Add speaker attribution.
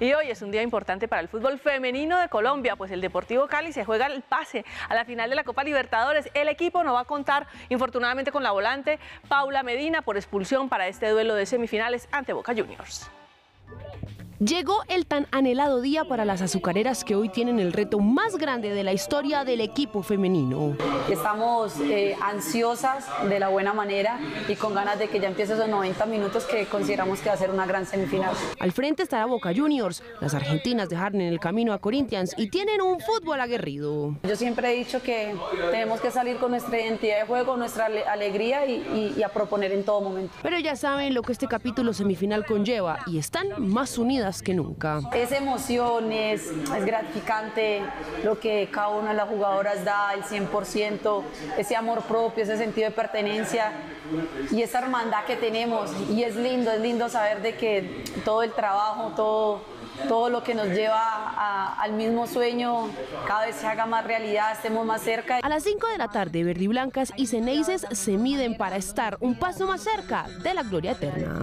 Speaker 1: Y hoy es un día importante para el fútbol femenino de Colombia, pues el Deportivo Cali se juega el pase a la final de la Copa Libertadores. El equipo no va a contar, infortunadamente, con la volante Paula Medina por expulsión para este duelo de semifinales ante Boca Juniors.
Speaker 2: Llegó el tan anhelado día para las azucareras que hoy tienen el reto más grande de la historia del equipo femenino.
Speaker 3: Estamos eh, ansiosas de la buena manera y con ganas de que ya empiece esos 90 minutos que consideramos que va a ser una gran semifinal.
Speaker 2: Al frente estará Boca Juniors. Las argentinas dejaron en el camino a Corinthians y tienen un fútbol aguerrido.
Speaker 3: Yo siempre he dicho que tenemos que salir con nuestra identidad de juego, nuestra alegría y, y a proponer en todo momento.
Speaker 2: Pero ya saben lo que este capítulo semifinal conlleva y están más unidas que nunca.
Speaker 3: Es emoción, es, gratificante lo que cada una de las jugadoras da, el 100%, ese amor propio, ese sentido de pertenencia y esa hermandad que tenemos. Y es lindo, es lindo saber de que todo el trabajo, todo, todo lo que nos lleva al mismo sueño cada vez se haga más realidad, estemos más cerca.
Speaker 2: A las 5 de la tarde, Verde y Blancas y Ceneices se miden para estar un paso más cerca de la gloria eterna.